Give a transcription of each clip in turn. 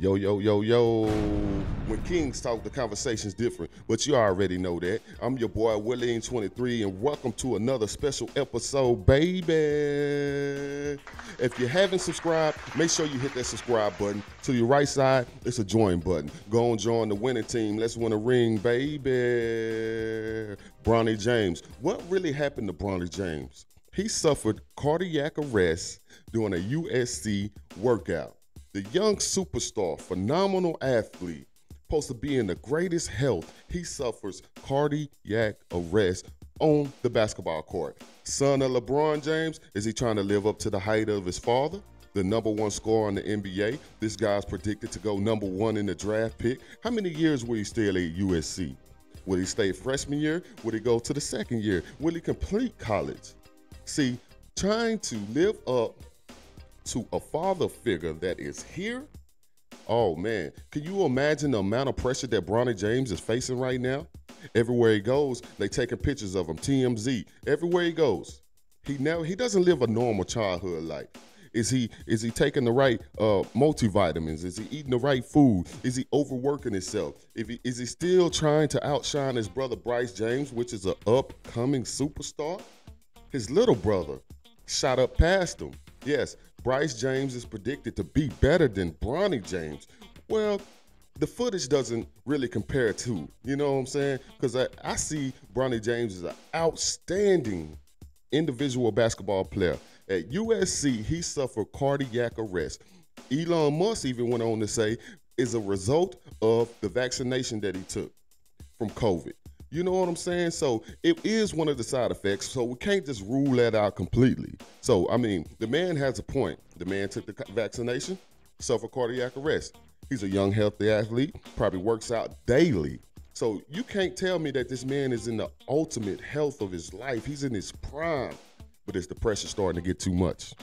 Yo, yo, yo, yo. When Kings talk, the conversation's different, but you already know that. I'm your boy, Willie23, and welcome to another special episode, baby. If you haven't subscribed, make sure you hit that subscribe button. To your right side, it's a join button. Go and join the winning team. Let's win a ring, baby. Bronny James. What really happened to Bronny James? He suffered cardiac arrest during a USC workout. The young superstar, phenomenal athlete, supposed to be in the greatest health, he suffers cardiac arrest on the basketball court. Son of LeBron James, is he trying to live up to the height of his father? The number one scorer in the NBA. This guy's predicted to go number one in the draft pick. How many years will he stay at USC? Will he stay freshman year? Will he go to the second year? Will he complete college? See, trying to live up to a father figure that is here, oh man, can you imagine the amount of pressure that Bronny James is facing right now? Everywhere he goes, they taking pictures of him. TMZ. Everywhere he goes, he now he doesn't live a normal childhood life. Is he is he taking the right uh, multivitamins? Is he eating the right food? Is he overworking himself? If he, is he still trying to outshine his brother Bryce James, which is an upcoming superstar? His little brother shot up past him. Yes, Bryce James is predicted to be better than Bronny James. Well, the footage doesn't really compare to, you know what I'm saying? Because I, I see Bronny James as an outstanding individual basketball player. At USC, he suffered cardiac arrest. Elon Musk even went on to say is a result of the vaccination that he took from COVID. You know what I'm saying? So it is one of the side effects. So we can't just rule that out completely. So, I mean, the man has a point. The man took the vaccination, suffered cardiac arrest. He's a young, healthy athlete, probably works out daily. So you can't tell me that this man is in the ultimate health of his life. He's in his prime, but it's the pressure starting to get too much.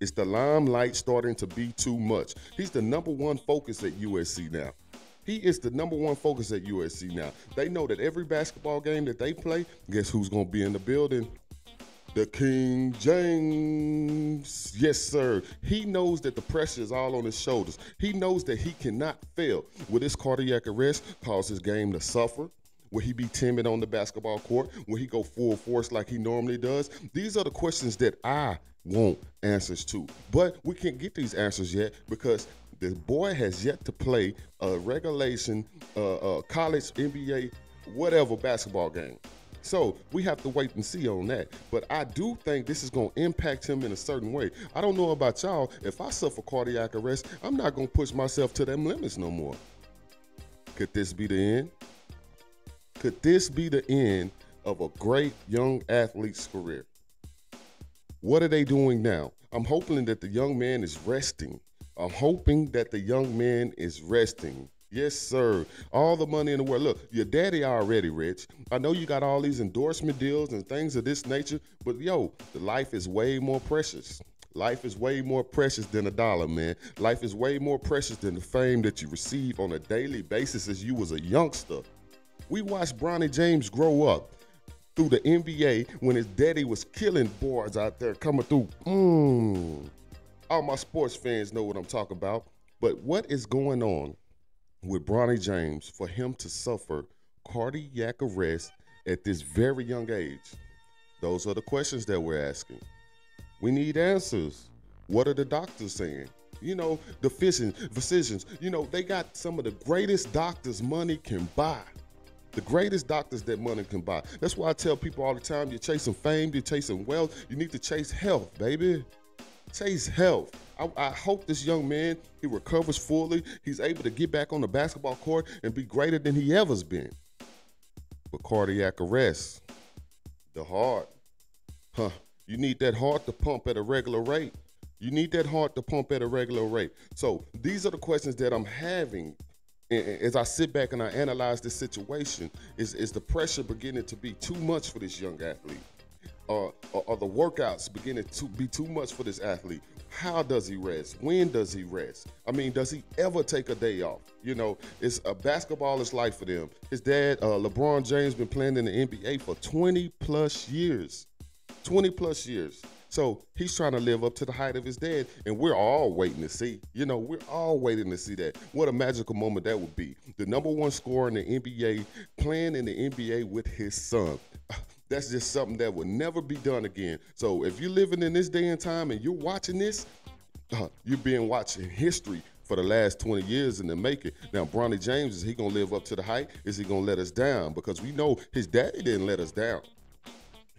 It's the limelight starting to be too much. He's the number one focus at USC now. He is the number one focus at USC now. They know that every basketball game that they play, guess who's going to be in the building? The King James. Yes, sir. He knows that the pressure is all on his shoulders. He knows that he cannot fail. Will this cardiac arrest cause his game to suffer? Will he be timid on the basketball court? Will he go full force like he normally does? These are the questions that I want answers to. But we can't get these answers yet because the boy has yet to play a regulation, uh, uh, college, NBA, whatever basketball game. So we have to wait and see on that. But I do think this is going to impact him in a certain way. I don't know about y'all. If I suffer cardiac arrest, I'm not going to push myself to them limits no more. Could this be the end? Could this be the end of a great young athlete's career? What are they doing now? I'm hoping that the young man is resting I'm hoping that the young man is resting. Yes, sir. All the money in the world. Look, your daddy already rich. I know you got all these endorsement deals and things of this nature, but yo, the life is way more precious. Life is way more precious than a dollar, man. Life is way more precious than the fame that you receive on a daily basis as you was a youngster. We watched Bronny James grow up through the NBA when his daddy was killing boards out there coming through. Mmm all my sports fans know what I'm talking about. But what is going on with Bronny James for him to suffer cardiac arrest at this very young age? Those are the questions that we're asking. We need answers. What are the doctors saying? You know, the physicians, you know, they got some of the greatest doctors money can buy. The greatest doctors that money can buy. That's why I tell people all the time you're chasing fame, you're chasing wealth, you need to chase health, baby. Chase health. I, I, hope this young man he recovers fully. He's able to get back on the basketball court and be greater than he ever's been. But cardiac arrest, the heart, huh? You need that heart to pump at a regular rate. You need that heart to pump at a regular rate. So these are the questions that I'm having as I sit back and I analyze this situation. Is is the pressure beginning to be too much for this young athlete? Are, are the workouts beginning to be too much for this athlete? How does he rest? When does he rest? I mean, does he ever take a day off? You know, it's a basketball is life for them. His dad, uh, LeBron James, been playing in the NBA for 20 plus years. 20 plus years. So he's trying to live up to the height of his dad, and we're all waiting to see. You know, we're all waiting to see that. What a magical moment that would be. The number one scorer in the NBA playing in the NBA with his son. That's just something that will never be done again. So if you're living in this day and time and you're watching this, uh, you're being watching history for the last 20 years in the making. Now, Bronny James, is he going to live up to the height? Is he going to let us down? Because we know his daddy didn't let us down.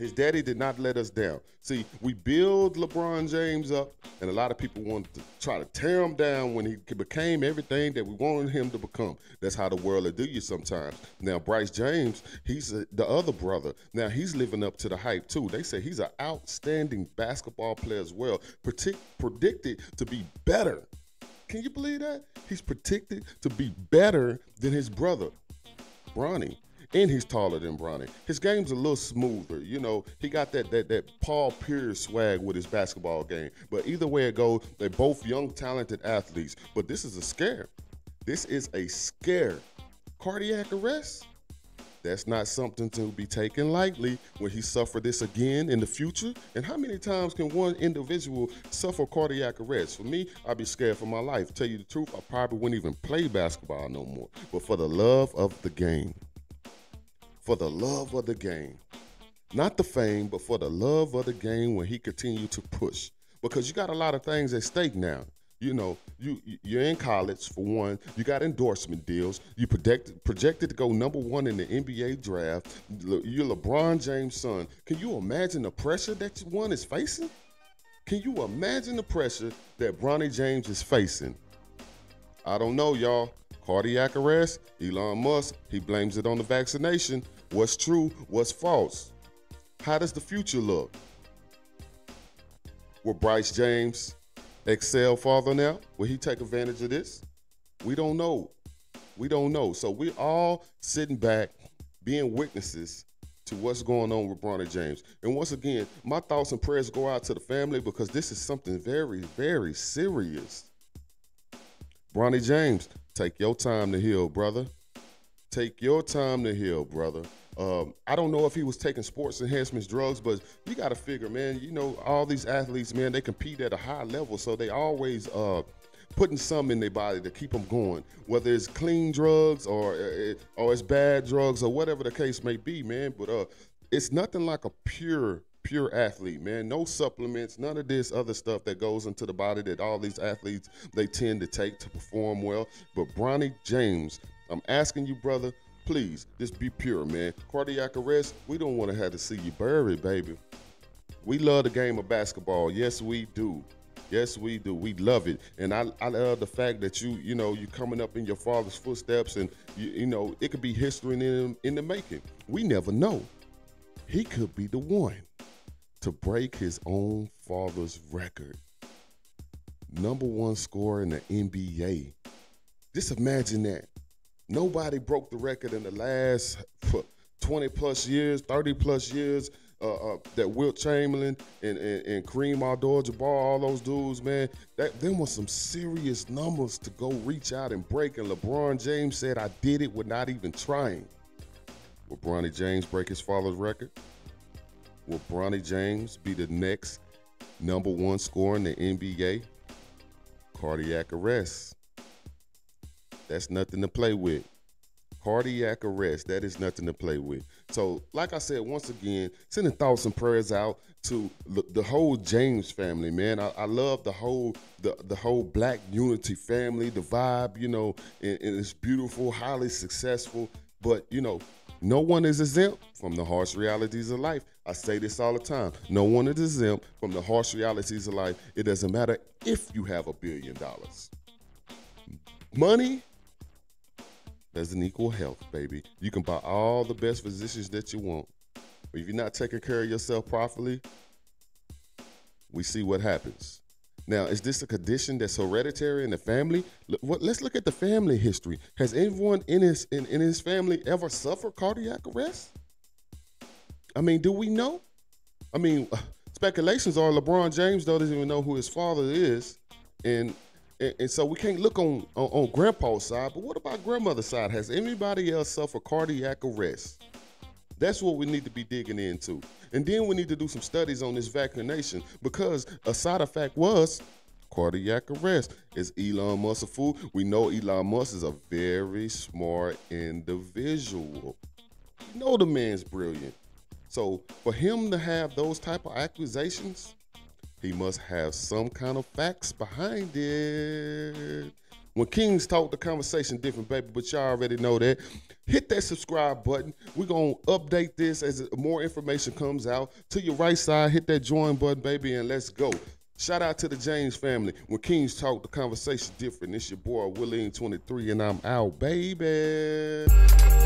His daddy did not let us down. See, we build LeBron James up, and a lot of people want to try to tear him down when he became everything that we wanted him to become. That's how the world will do you sometimes. Now, Bryce James, he's a, the other brother. Now, he's living up to the hype, too. They say he's an outstanding basketball player as well, Predict, predicted to be better. Can you believe that? He's predicted to be better than his brother, Bronny and he's taller than Bronny. His game's a little smoother. You know, he got that that that Paul Pierce swag with his basketball game. But either way it goes, they're both young, talented athletes. But this is a scare. This is a scare. Cardiac arrest? That's not something to be taken lightly when he suffer this again in the future. And how many times can one individual suffer cardiac arrest? For me, I'd be scared for my life. Tell you the truth, I probably wouldn't even play basketball no more. But for the love of the game for the love of the game. Not the fame, but for the love of the game when he continued to push. Because you got a lot of things at stake now. You know, you you're in college for one. You got endorsement deals. You projected projected to go number one in the NBA draft. You're LeBron James' son. Can you imagine the pressure that one is facing? Can you imagine the pressure that Bronny James is facing? I don't know, y'all. Cardiac arrest, Elon Musk, he blames it on the vaccination. What's true? What's false? How does the future look? Will Bryce James excel farther now? Will he take advantage of this? We don't know. We don't know. So we're all sitting back, being witnesses to what's going on with Bronny James. And once again, my thoughts and prayers go out to the family because this is something very, very serious. Bronny James, take your time to heal, brother. Take your time to heal, brother. Um, I don't know if he was taking sports enhancements drugs, but you got to figure, man. You know, all these athletes, man, they compete at a high level, so they always uh, putting some in their body to keep them going. Whether it's clean drugs or uh, or it's bad drugs or whatever the case may be, man. But uh, it's nothing like a pure pure athlete, man. No supplements, none of this other stuff that goes into the body that all these athletes they tend to take to perform well. But Bronny James, I'm asking you, brother, please, just be pure, man. Cardiac arrest, we don't want to have to see you buried, baby. We love the game of basketball. Yes, we do. Yes, we do. We love it, and I, I love the fact that you, you know, you coming up in your father's footsteps, and you, you know, it could be history in in the making. We never know. He could be the one to break his own father's record. Number one scorer in the NBA. Just imagine that. Nobody broke the record in the last 20 plus years, 30 plus years. Uh, uh, that Wilt Chamberlain and, and, and Kareem Abdul-Jabbar, all those dudes, man, that them was some serious numbers to go reach out and break. And LeBron James said, "I did it without even trying." Will Bronny James break his father's record? Will Bronny James be the next number one scorer in the NBA? Cardiac arrest. That's nothing to play with. Cardiac arrest. That is nothing to play with. So, like I said, once again, sending thoughts and prayers out to the whole James family, man. I, I love the whole the the whole Black Unity family, the vibe, you know, and, and it's beautiful, highly successful. But you know, no one is exempt from the harsh realities of life. I say this all the time. No one is exempt from the harsh realities of life. It doesn't matter if you have a billion dollars. Money doesn't equal health, baby. You can buy all the best physicians that you want. But if you're not taking care of yourself properly, we see what happens. Now, is this a condition that's hereditary in the family? Let's look at the family history. Has anyone in his in, in his family ever suffered cardiac arrest? I mean, do we know? I mean, speculations are LeBron James though doesn't even know who his father is, and and, and so we can't look on, on on Grandpa's side. But what about grandmother's side? Has anybody else suffered cardiac arrest? That's what we need to be digging into. And then we need to do some studies on this vaccination because a side effect was cardiac arrest. Is Elon Musk a fool? We know Elon Musk is a very smart individual. You know the man's brilliant. So for him to have those type of accusations, he must have some kind of facts behind it. When Kings talk, the conversation different, baby, but y'all already know that. Hit that subscribe button. We're going to update this as more information comes out. To your right side, hit that join button, baby, and let's go. Shout out to the James family. When Kings talk, the conversation different. It's your boy, Willie23, and I'm out, baby.